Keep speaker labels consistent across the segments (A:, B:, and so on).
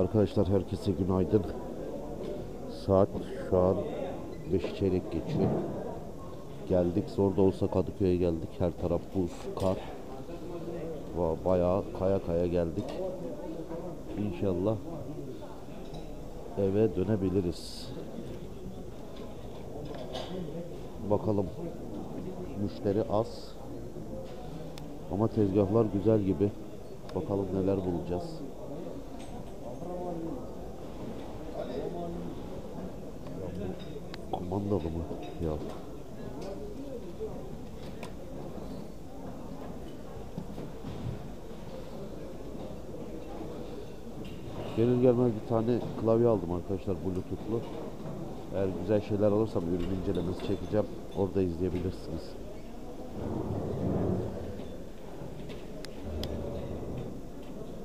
A: Arkadaşlar herkese günaydın. Saat şu an 5 çeyrek geçiyor. Geldik zor da olsa Kadıköy'e geldik. Her taraf buz, kar. Bayağı kaya kaya geldik. İnşallah eve dönebiliriz. Bakalım. Müşteri az. Ama tezgahlar güzel gibi. Bakalım neler bulacağız. Kumandalı mı? Ya. Gelir gelmez bir tane klavye aldım arkadaşlar bluetoothlu. Eğer güzel şeyler alırsam ürün incelemesi çekeceğim. Orada izleyebilirsiniz.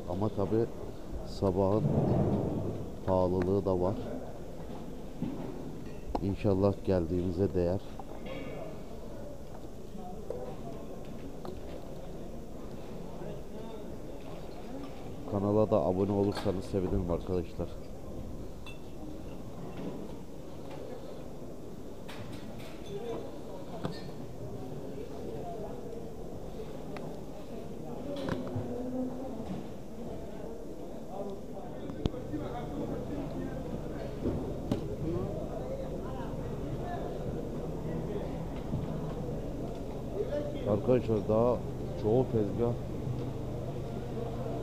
A: Ama tabi sabahın pahalılığı da var. İnşallah geldiğimize değer. Kanala da abone olursanız sevinirim arkadaşlar. Arkadaşlar daha çoğu tezgah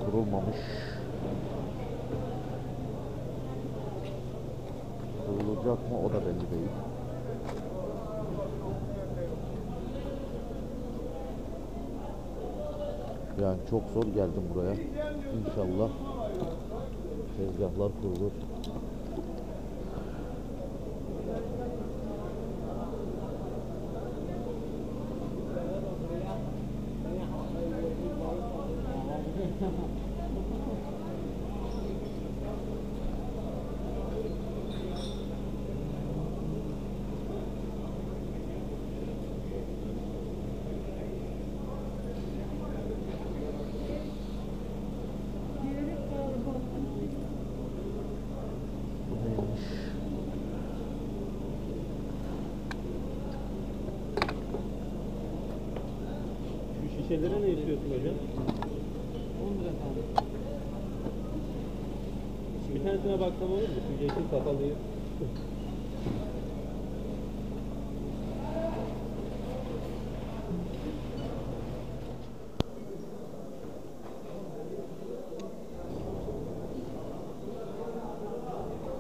A: kurulmamış. Kurulacak mı o da belli değil. Yani çok zor geldim buraya. İnşallah tezgahlar kurulur. Bu neymiş?
B: Şu şişelere ne istiyorsun hocam?
C: 10 lira tane.
B: Bir tanesine baksam olur mu? Şu yeşil kafalıyı.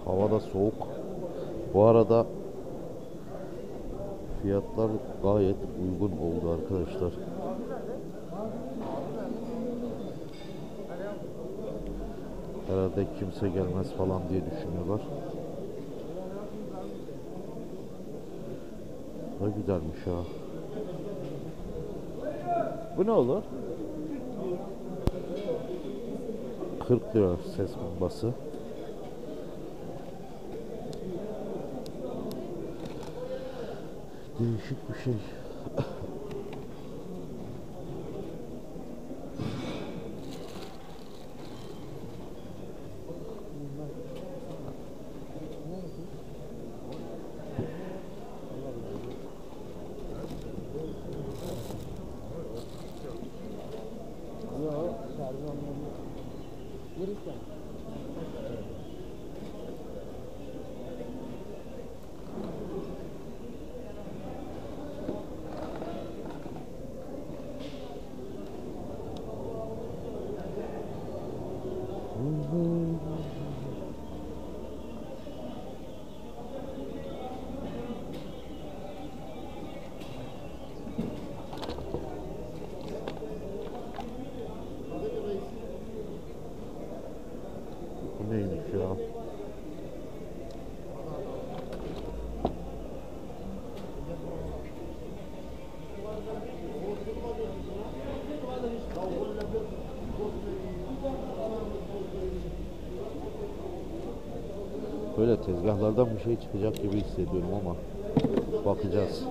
A: Hava da soğuk. Bu arada fiyatlar gayet uygun oldu arkadaşlar. Herhalde kimse gelmez falan diye düşünüyorlar. Ne güzelmiş ha. Bu ne olur? 40 lira ses bombası. Değişik bir şey.
C: Yok, şarjı olmadı. Yürüyüşten.
A: Bu neymiş ya? Böyle tezgahlardan bir şey çıkacak gibi hissediyorum ama bakacağız.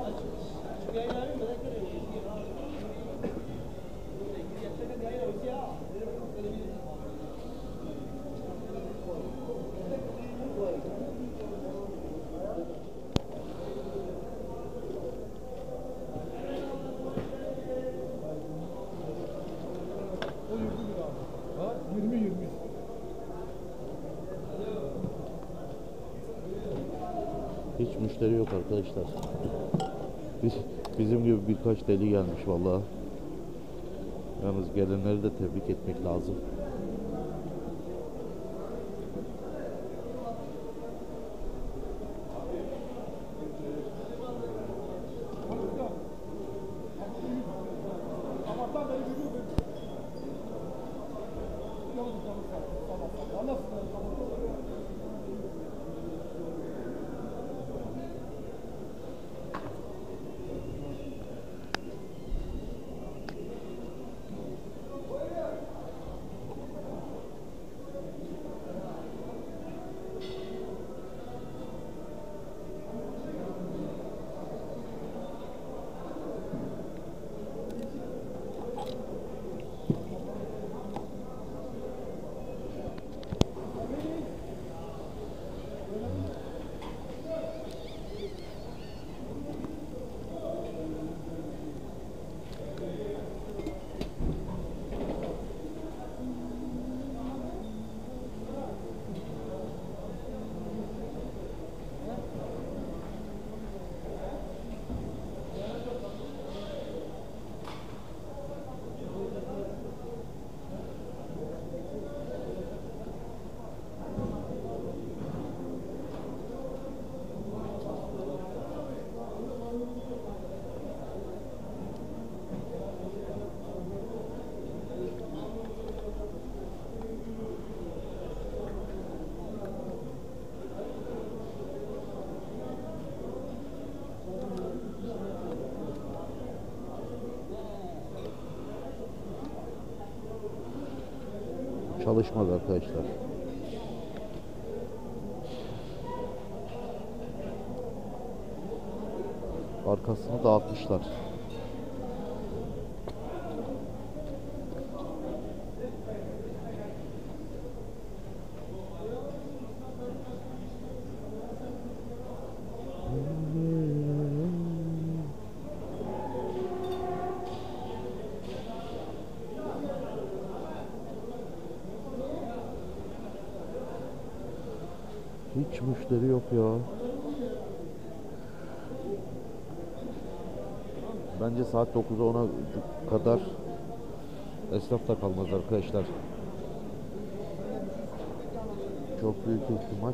A: müşteri yok arkadaşlar. Biz, bizim gibi birkaç deli gelmiş vallahi. Yalnız gelenleri de tebrik etmek lazım. Çalışmaz arkadaşlar. Arkasını dağıtmışlar. Hiç müşteri yok ya. Bence saat 9'a 10'a kadar esnaf da kalmaz arkadaşlar. Çok büyük ihtimal.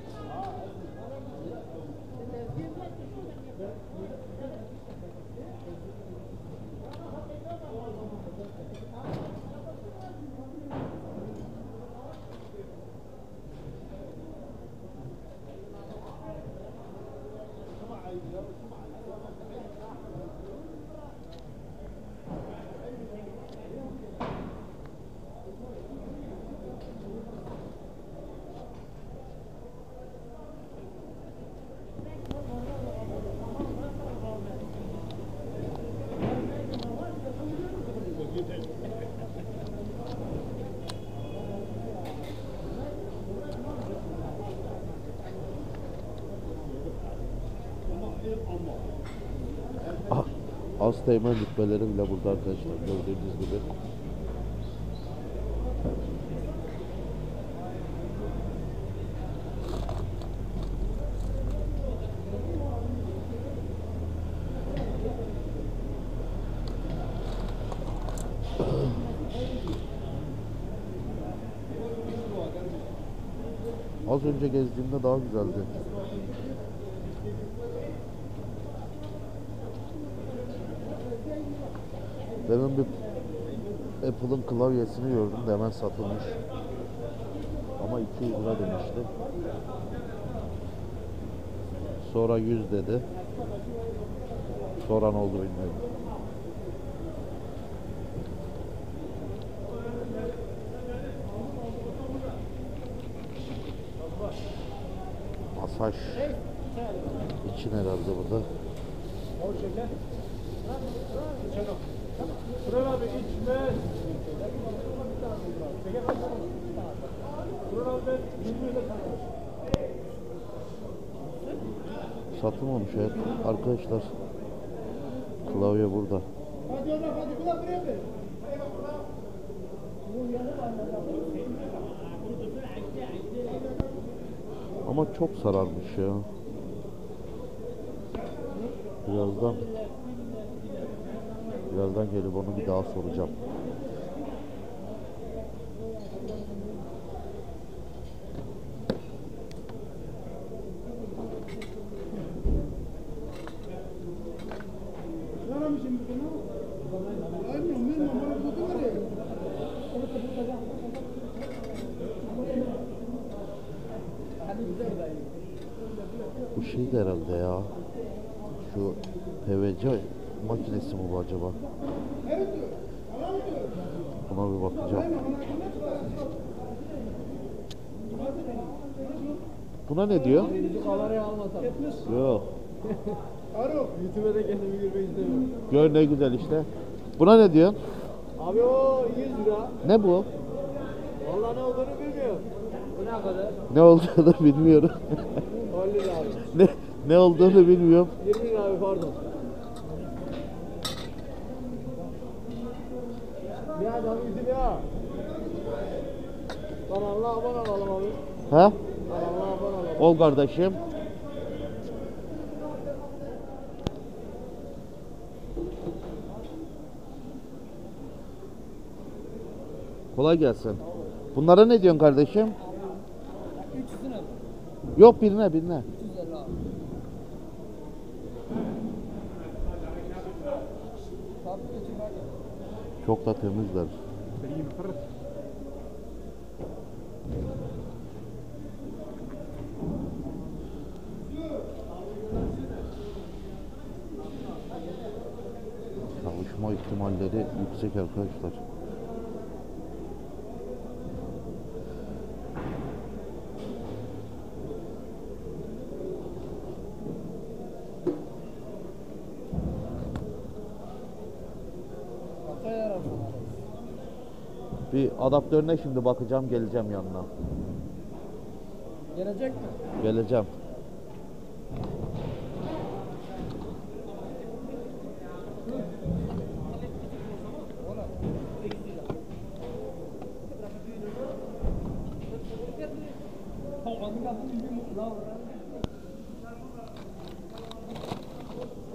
A: Az teğmen rütbeleri bile burada arkadaşlar gördüğünüz gibi. Az önce gezdiğimde daha güzeldi. Klavyesini gördüm de hemen satılmış. Ama 200 lira demişti. Sonra 100 dedi. Sonra ne oldu bilmiyorum. Masaj için herhalde bu da.
C: Turan abi içme. Turan abi ben bilmiyorum
A: Satılmamış evet. Arkadaşlar klavye burada.
C: Hadi ona hadi bir dakika buraya ver.
A: Ama çok sararmış ya. Birazdan Birazdan gelip onu bir daha soracağım.
C: Turan abi şimdi bunu. Ay mı mı mı bana tutu var ya.
A: Bu şey de herhalde ya. Şu PVC makinesi mi bu acaba? Buna bir bakacağım. Buna ne diyor?
C: Bizi kameraya almasam.
A: Yok.
C: Aro. YouTube'a da kendimi istemiyorum.
A: Gör ne güzel işte. Buna ne diyorsun?
C: Abi o 100 lira.
A: Ne bu?
C: Vallahi ne olduğunu bilmiyorum. Bu ne kadar?
A: Ne olduğunu bilmiyorum.
C: 10 lira abi.
A: ne ne olduğunu bilmiyorum.
C: 20 lira abi pardon. Ya abi bizim ya. Kanalına abone olalım abi.
A: Ha?
C: Kanalına abone olalım.
A: Ol kardeşim. Kolay gelsin. Bunlara ne diyorsun kardeşim?
C: 300 lira.
A: Yok birine birine.
C: 300 lira.
A: Çok da temizler. İhtimalleri yüksek arkadaşlar. Bir adaptörüne şimdi bakacağım geleceğim yanına.
C: Gelecek mi?
A: Geleceğim.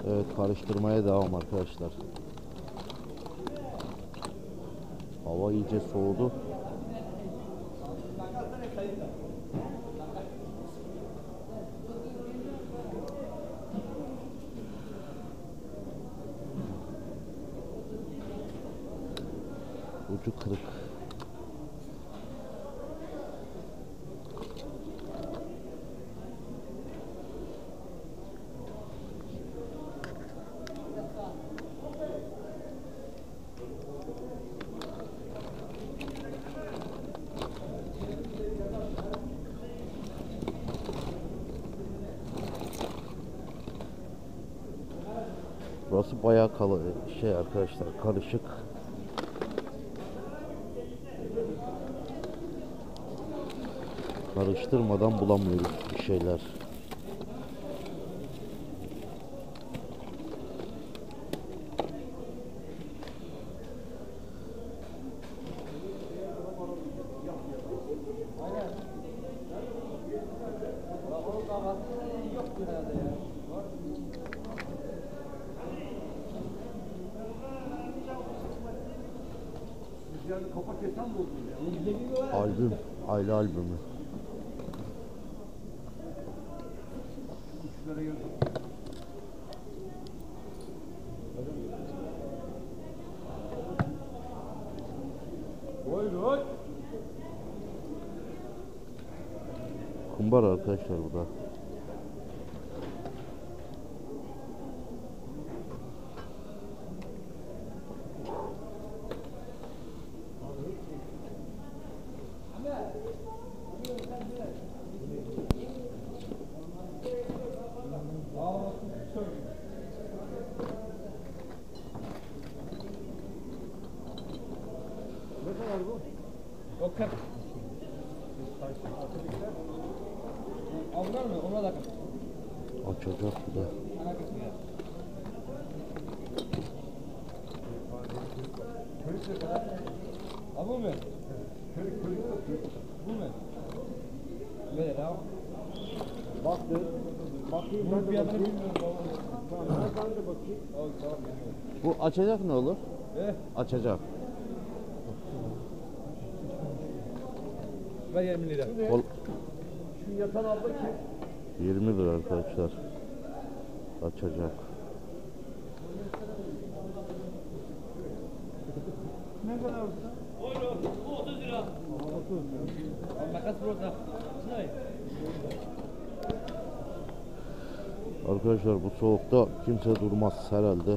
A: Evet karıştırmaya devam arkadaşlar. Hava iyice soğudu. Ucu kırık. Burası bayağı kalı şey arkadaşlar karışık. Karıştırmadan bulamıyoruz bir şeyler.
C: Yok herhalde ya.
A: Albüm, aile albümü. Ambar arkadaşlar bu da.
C: O 40. Avlar mı? Ona da 40.
A: Açacak bu da.
C: Ha bu mu? Bu mu? Böyle ya.
D: Baktı. Bakayım ben de bakayım.
C: bilmiyorum.
D: Tamam ben de bakayım.
C: Al tamam.
A: Bu açacak ne olur?
C: Eh,
A: Açacak.
C: ver 20 lira.
A: Ol
D: Şu yatan abla kim?
A: 20 lira arkadaşlar. Açacak.
D: Ne kadar usta?
C: Al makas burada. Şurayı.
A: Arkadaşlar bu soğukta kimse durmaz herhalde.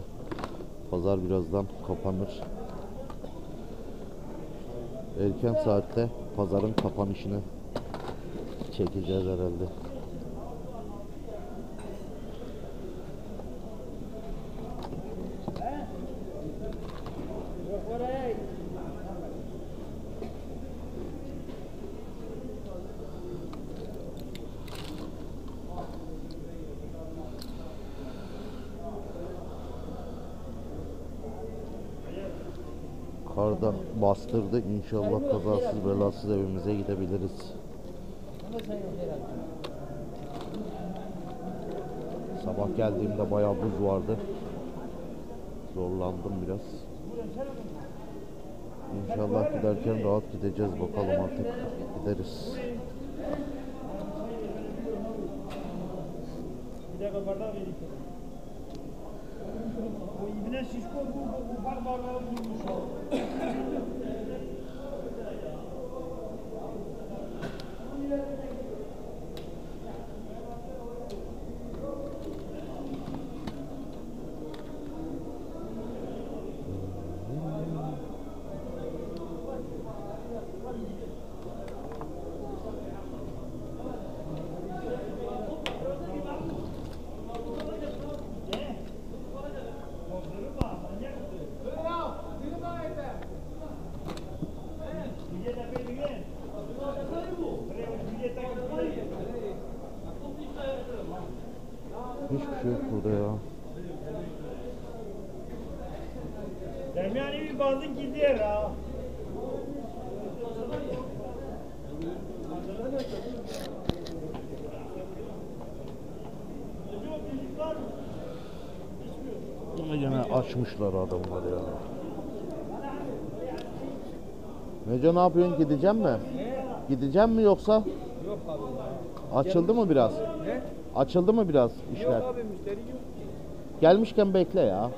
A: Pazar birazdan kapanır. Erken saatte pazarın kapanışını çekeceğiz herhalde. Karda bastırdı. İnşallah kazasız belasız evimize gidebiliriz. Sabah geldiğimde bayağı buz vardı. Zorlandım biraz. İnşallah giderken rahat gideceğiz bakalım artık gideriz.
D: Bir dakika bardağı vereyim. O ibne şişko bu, bu ufak bardağı bulmuş o.
A: Hiçbir şey yok burada ya.
D: Dermiyani bir bazı gidiyor ha.
A: Yine açmışlar adamlar ya. Neco ne yapıyorsun? Gideceğim mi? Gideceğim mi yoksa?
C: Yok abi.
A: Açıldı mı biraz?
C: Ne?
A: Açıldı mı biraz işler?
C: Yok abi müşteri yok.
A: Gelmişken bekle ya.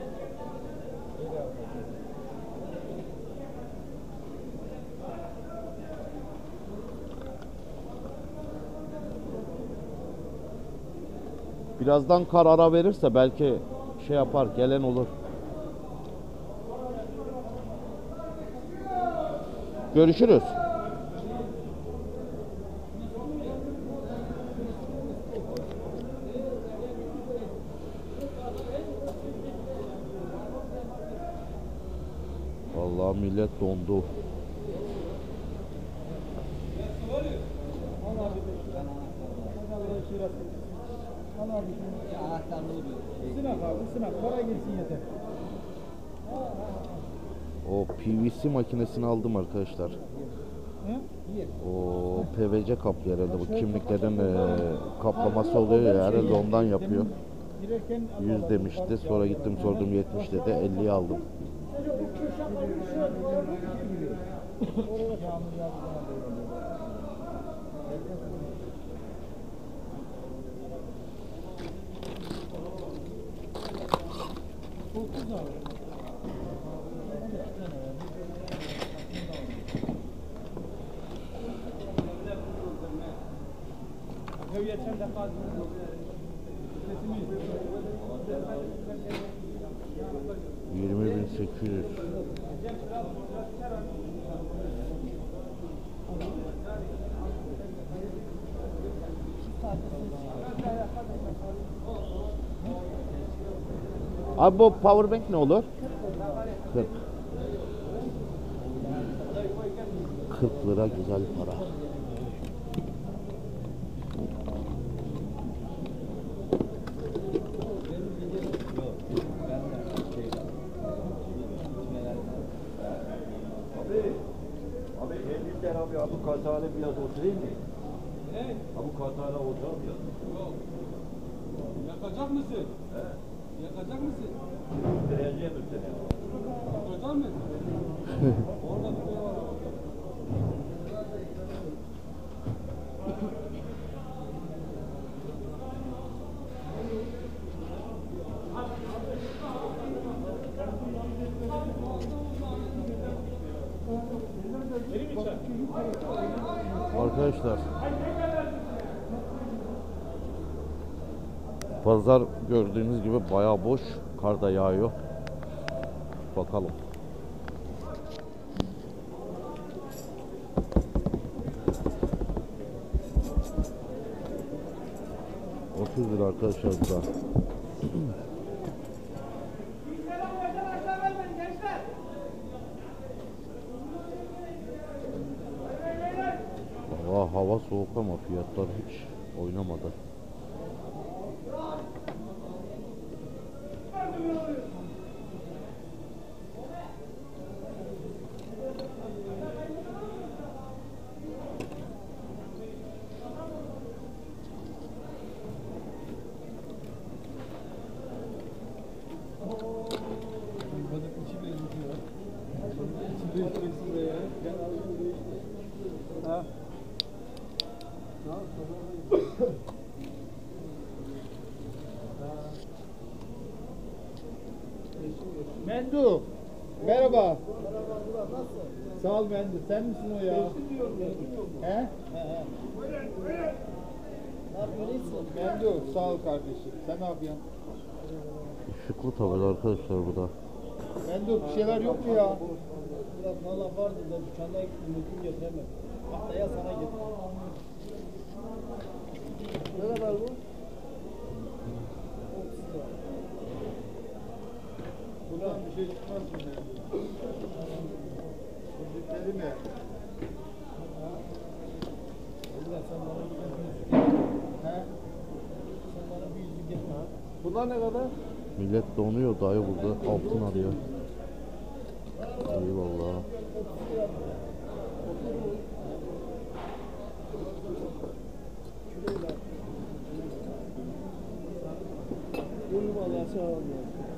A: Birazdan kar ara verirse belki şey yapar, gelen olur. Görüşürüz. Vallahi millet dondu.
D: Sınak abi sınak. Para girsin yeter.
A: PVC makinesini aldım arkadaşlar. O PVC kaplıyor herhalde bu kimliklerin eee, kaplaması oluyor ya herhalde ondan yapıyor.
D: Girerken
A: 100 demişti sonra gittim sordum 70 dedi 50'yi aldım.
D: Çok güzel.
A: Yirmi bin sekiz yüz. Abi bu powerbank ne olur? 40 lira güzel para.
E: Abi, abi 50 lira abi bu katale biraz oturayım mı? Ne? Abi katale oturalım ya.
C: Yakacak mısın?
E: He?
C: Yakacak mısın?
E: Vereceğim seni.
C: Yakacak mısın? Orada bir şey var.
A: Arkadaşlar Pazar gördüğünüz gibi bayağı boş. Kar da yağıyor. Bakalım. Otuz lira arkadaşlar bu hava soğuk ama fiyatlar hiç oynamadı.
C: Ne yapıyorsun?
D: Mendu. Merhaba. Sağ ol Mendu. Sen misin o ya? He? He he. Mendu sağ ol kardeşim. Sen ne yapıyorsun?
A: Işıklı tabela arkadaşlar bu da.
D: Mendu bir şeyler yok mu ya?
F: Biraz valla vardı da dükkanda mümkün getiremem. Haftaya sana getir. Ne kadar bu? 30 lira.
D: Buradan bir şey çıkmaz mı? Fındıkları mi?
F: Ulan sen bana bir yüzük.
D: He?
F: Sen bana bir yüzük getir.
D: Bunlar ne kadar?
A: Millet donuyor dayı burada altın arıyor. Eyvallah.
F: Bunu valla sağ ol ya.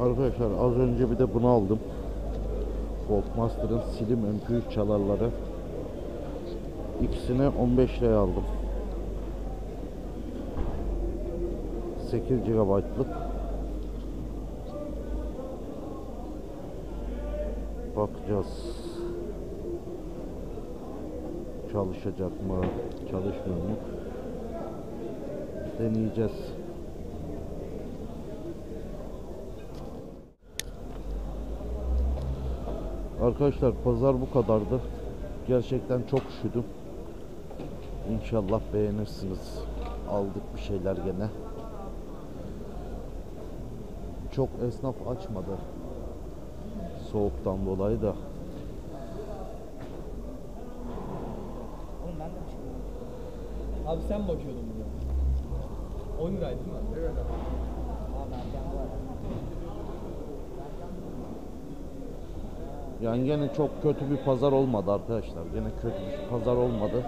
A: Arkadaşlar az önce bir de bunu aldım. Goldmaster'ın Slim MP3 çalarları. İkisini 15 liraya aldım. 8 GB'lık. Bakacağız. Çalışacak mı? Çalışmıyor mu? Deneyeceğiz. Arkadaşlar pazar bu kadardı. Gerçekten çok üşüdüm. İnşallah beğenirsiniz. Aldık bir şeyler gene. Çok esnaf açmadı. Soğuktan dolayı da.
F: Abi sen bakıyordun bunu. 10 liraydı değil mi? Evet abi. Abi ben var.
A: Yani gene çok kötü bir pazar olmadı arkadaşlar. Gene kötü bir pazar olmadı.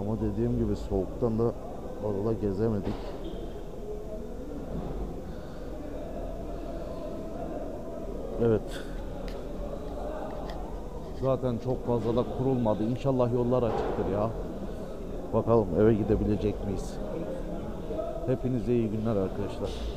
A: Ama dediğim gibi soğuktan da fazla gezemedik. Evet. Zaten çok fazla da kurulmadı. İnşallah yollar açıktır ya. Bakalım eve gidebilecek miyiz? Hepinize iyi günler arkadaşlar.